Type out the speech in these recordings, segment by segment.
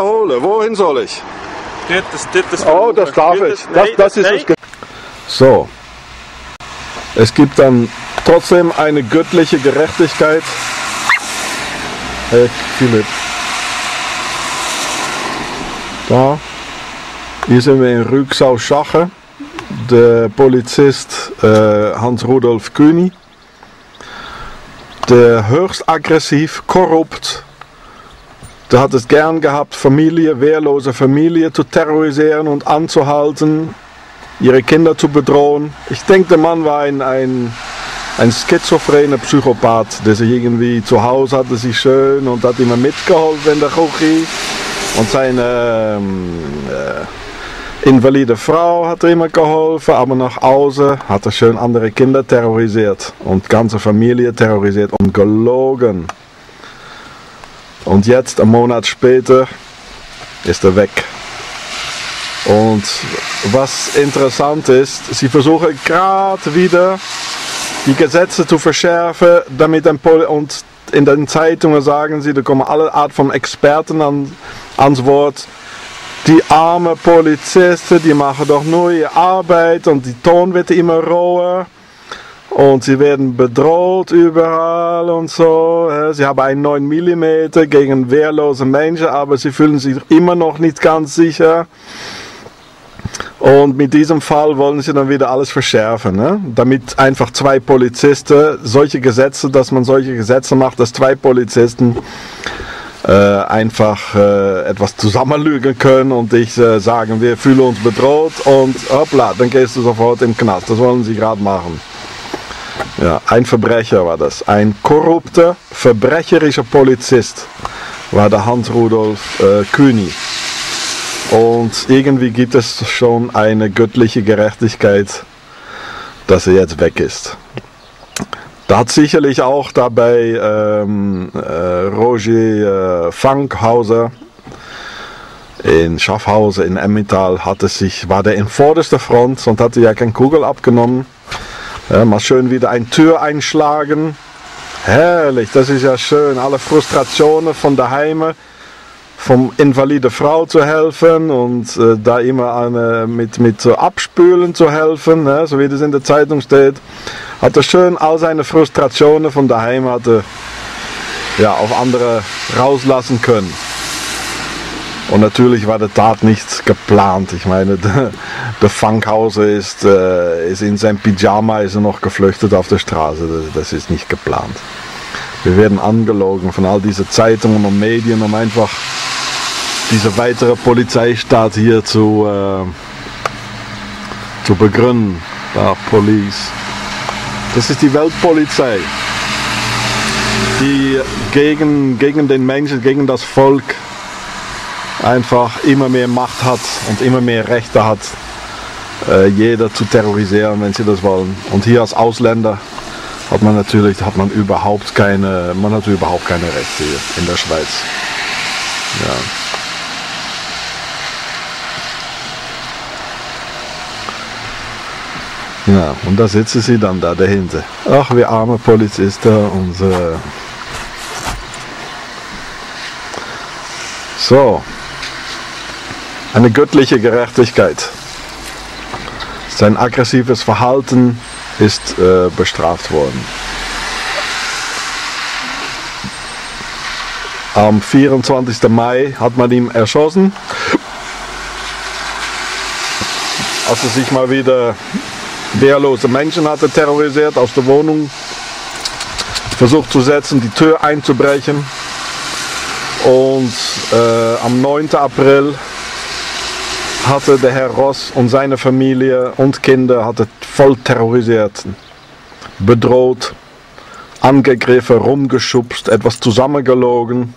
Hole. Wohin soll ich? Das, das, das, Oh, das darf ich. Das, das ist ge- So. Es gibt dann trotzdem eine göttliche Gerechtigkeit. Hey, Philipp. Da. Hier sind wir in Rücksau-Schache. Der Polizist äh, Hans-Rudolf Kühni. Der höchst aggressiv, korrupt, der hat es gern gehabt, Familie, wehrlose Familie zu terrorisieren und anzuhalten, ihre Kinder zu bedrohen. Ich denke, der Mann war ein, ein, ein schizophrener Psychopath, der sich irgendwie zu Hause hatte, sich schön und hat immer mitgeholfen, wenn der Kochi. Und seine ähm, äh, invalide Frau hat er immer geholfen, aber nach Hause hat er schön andere Kinder terrorisiert und ganze Familie terrorisiert und gelogen. Und jetzt, einen Monat später, ist er weg. Und was interessant ist, sie versuchen gerade wieder die Gesetze zu verschärfen, damit ein Pol und in den Zeitungen sagen sie, da kommen alle Art von Experten an, ans Wort. Die armen Polizisten, die machen doch nur ihre Arbeit und die Ton wird immer roher. Und sie werden bedroht überall und so. Sie haben einen 9 mm gegen wehrlose Menschen, aber sie fühlen sich immer noch nicht ganz sicher. Und mit diesem Fall wollen sie dann wieder alles verschärfen. Ne? Damit einfach zwei Polizisten solche Gesetze, dass man solche Gesetze macht, dass zwei Polizisten äh, einfach äh, etwas zusammenlügen können und dich äh, sagen, wir fühlen uns bedroht und hoppla, dann gehst du sofort im Knast. Das wollen sie gerade machen. Ja, ein Verbrecher war das. Ein korrupter, verbrecherischer Polizist war der Hans-Rudolf äh, Kühni. Und irgendwie gibt es schon eine göttliche Gerechtigkeit, dass er jetzt weg ist. Da hat sicherlich auch dabei ähm, äh, Roger äh, Fankhauser in Schaffhausen in Emmental hatte sich, war der in vorderster Front und hatte ja keine Kugel abgenommen. Ja, mal schön wieder eine Tür einschlagen. Herrlich, das ist ja schön. Alle Frustrationen von daheim, vom invalide Frau zu helfen und äh, da immer eine, mit, mit so Abspülen zu helfen, ne, so wie das in der Zeitung steht. Hat er schön all seine Frustrationen von daheim hatte, ja, auf andere rauslassen können. Und natürlich war der Tat nichts geplant. Ich meine, der, der Fankhauser ist, äh, ist in seinem Pyjama ist er noch geflüchtet auf der Straße. Das, das ist nicht geplant. Wir werden angelogen von all diesen Zeitungen und Medien, um einfach diese weitere Polizeistaat hier zu, äh, zu begründen. Da, Police. Das ist die Weltpolizei, die gegen, gegen den Menschen, gegen das Volk einfach immer mehr Macht hat und immer mehr Rechte hat, äh, jeder zu terrorisieren, wenn sie das wollen. Und hier als Ausländer hat man natürlich hat man überhaupt keine, man hat überhaupt keine Rechte hier in der Schweiz. Ja. Ja, und da sitzen sie dann da dahinter. Ach, wir arme Polizisten und so. Eine göttliche Gerechtigkeit. Sein aggressives Verhalten ist äh, bestraft worden. Am 24. Mai hat man ihn erschossen. Als er sich mal wieder wehrlose Menschen hatte terrorisiert, aus der Wohnung versucht zu setzen, die Tür einzubrechen. Und äh, am 9. April hatte der Herr Ross und seine Familie und Kinder hatte voll terrorisiert, bedroht, angegriffen, rumgeschubst, etwas zusammengelogen,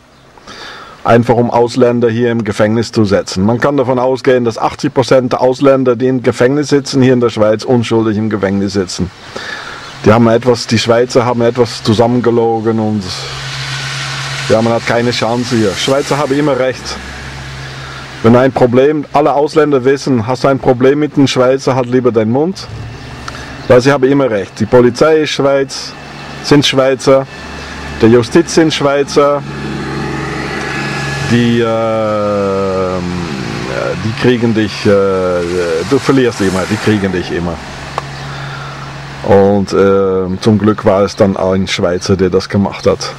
einfach um Ausländer hier im Gefängnis zu setzen. Man kann davon ausgehen, dass 80% der Ausländer, die im Gefängnis sitzen, hier in der Schweiz unschuldig im Gefängnis sitzen. Die haben etwas, die Schweizer haben etwas zusammengelogen und ja, man hat keine Chance hier. Schweizer haben immer recht. Wenn ein Problem, alle Ausländer wissen, hast du ein Problem mit den Schweizer, halt lieber deinen Mund. Weil sie haben immer recht. Die Polizei ist die, äh, die kriegen dich, äh, du verlierst immer, die kriegen dich immer. Und äh, zum Glück war es dann ein Schweizer, der das gemacht hat.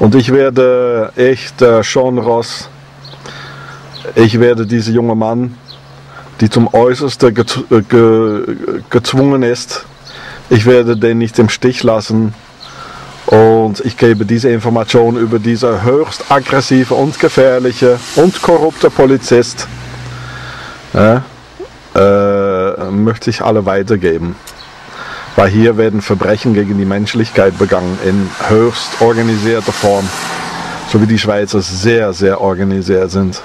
Und ich werde echt äh, Sean Ross, ich werde dieser junge Mann, die zum Äußersten äh, ge gezwungen ist, ich werde den nicht im Stich lassen. Und ich gebe diese Information über diese höchst aggressive und gefährliche und korrupte Polizist, äh, äh, möchte ich alle weitergeben. Weil hier werden Verbrechen gegen die Menschlichkeit begangen in höchst organisierter Form. So wie die Schweizer sehr, sehr organisiert sind.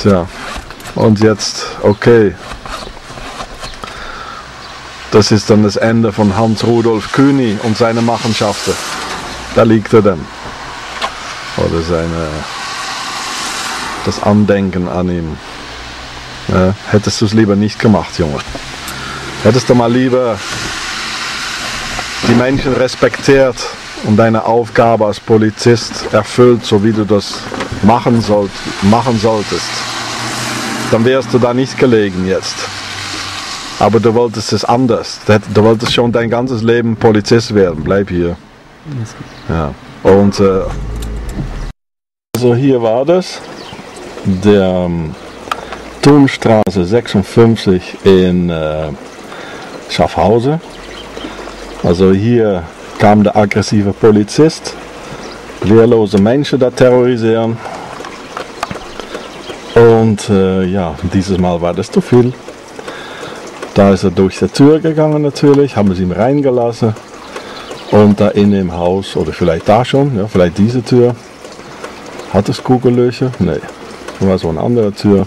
Tja, und jetzt, okay. Das ist dann das Ende von Hans-Rudolf Kühni und seine Machenschaften. Da liegt er dann. Oder seine, das Andenken an ihm. Ja, hättest du es lieber nicht gemacht, Junge. Hättest du mal lieber die Menschen respektiert und deine Aufgabe als Polizist erfüllt, so wie du das machen, sollt, machen solltest, dann wärst du da nicht gelegen jetzt. Aber du wolltest es anders. Du wolltest schon dein ganzes Leben Polizist werden. Bleib hier. Ja. Und äh, also hier war das. Der ähm, Turmstraße 56 in äh, Schaffhausen. Also hier kam der aggressive Polizist, wehrlose Menschen da terrorisieren. Und äh, ja, dieses Mal war das zu viel. Da ist er durch die Tür gegangen natürlich, haben sie ihn reingelassen. Und da in dem Haus, oder vielleicht da schon, ja, vielleicht diese Tür, hat es Kugellöcher? Nee, war so eine andere Tür.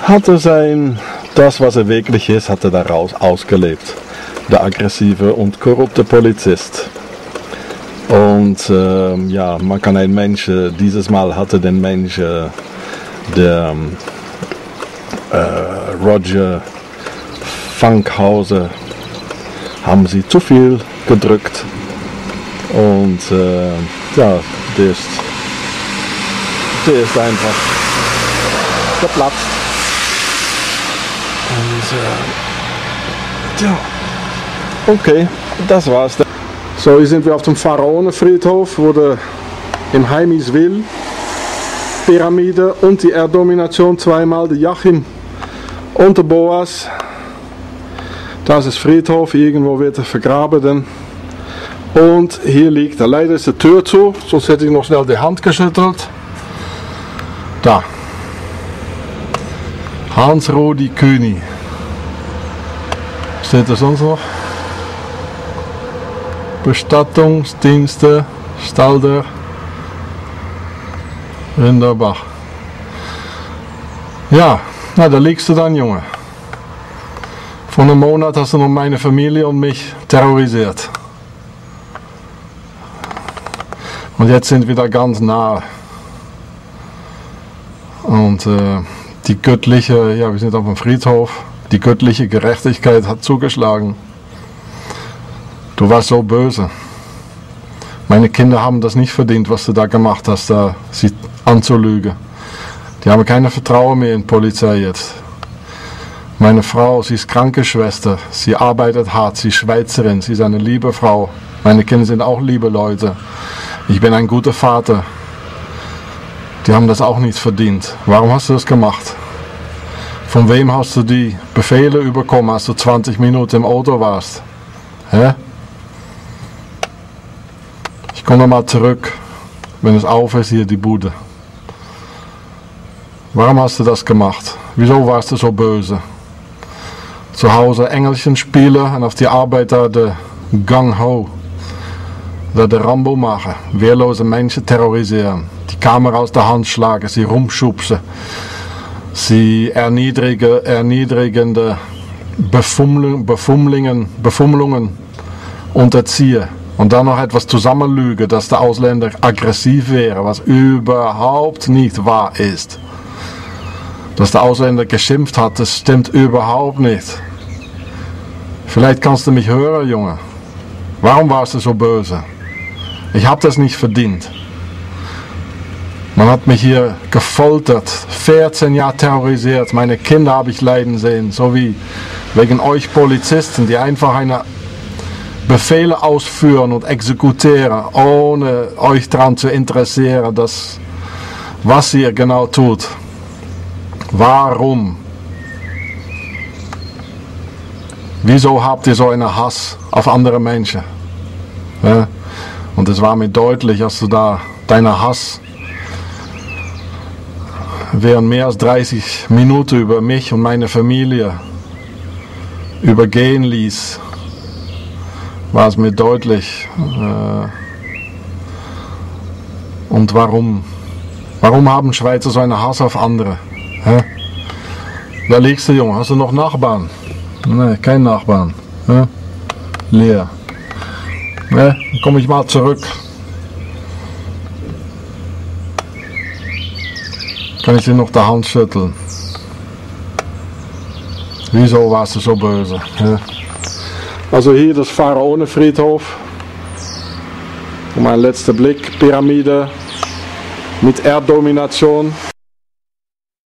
Hat er sein, das was er wirklich ist, hat er daraus ausgelebt. Der aggressive und korrupte Polizist. Und ähm, ja, man kann einen Menschen, dieses Mal hatte den Menschen, der äh, Roger Funkhause haben sie zu viel gedrückt und äh, ja, der ist, der ist einfach geplatzt. Und äh, ja, okay, das war's. So, hier sind wir auf dem Pharaonenfriedhof, wo der im Heimiswil Pyramide und die Erddomination zweimal, der Jachim und der Boas das ist Friedhof, irgendwo wird er vergraben. Dann. Und hier liegt er. Leider ist die Tür zu, sonst hätte ich noch schnell die Hand geschüttelt. Da. Hans-Rudi König. Steht da sonst noch? Bestattungsdienste, Stalder, Rinderbach. Ja, na da liegst du dann, Junge. Vor einem Monat hast du noch meine Familie und mich terrorisiert. Und jetzt sind wir da ganz nah. Und äh, die göttliche, ja, wir sind auf dem Friedhof, die göttliche Gerechtigkeit hat zugeschlagen. Du warst so böse. Meine Kinder haben das nicht verdient, was du da gemacht hast, da sie anzulügen. Die haben keine Vertrauen mehr in Polizei jetzt. Meine Frau, sie ist Krankenschwester, sie arbeitet hart, sie ist Schweizerin, sie ist eine liebe Frau. Meine Kinder sind auch liebe Leute. Ich bin ein guter Vater. Die haben das auch nicht verdient. Warum hast du das gemacht? Von wem hast du die Befehle überkommen, als du 20 Minuten im Auto warst? Hä? Ich komme mal zurück, wenn es auf ist, hier die Bude. Warum hast du das gemacht? Wieso warst du so böse? zu Hause Engelchen spielen und auf die Arbeit de Gang Ho, da de Rambo machen, wehrlose Menschen terrorisieren, die Kamera aus der Hand schlagen, sie rumschubsen, sie erniedrige, erniedrigende Befummlung, Befummlungen, Befummlungen unterziehen und dann noch etwas zusammenlügen, dass der Ausländer aggressiv wäre, was überhaupt nicht wahr ist. Dass der Ausländer geschimpft hat, das stimmt überhaupt nicht. Vielleicht kannst du mich hören, Junge. Warum warst du so böse? Ich habe das nicht verdient. Man hat mich hier gefoltert, 14 Jahre terrorisiert, meine Kinder habe ich leiden sehen, so wie wegen euch Polizisten, die einfach eine Befehle ausführen und exekutieren, ohne euch daran zu interessieren, dass, was ihr genau tut. Warum? Wieso habt ihr so einen Hass auf andere Menschen? Ja? Und es war mir deutlich, dass du da deinen Hass während mehr als 30 Minuten über mich und meine Familie übergehen ließ, war es mir deutlich. Äh, und warum? Warum haben Schweizer so einen Hass auf andere? Hä? Da liegst du, Junge. Hast du noch Nachbarn? Ne, kein Nachbarn. Hä? Leer. Ne, komme ich mal zurück. Kann ich dir noch die Hand schütteln? Wieso warst du so böse? Ja. Also hier das Pharaonenfriedhof. Mein letzter Blick, Pyramide mit Erddomination.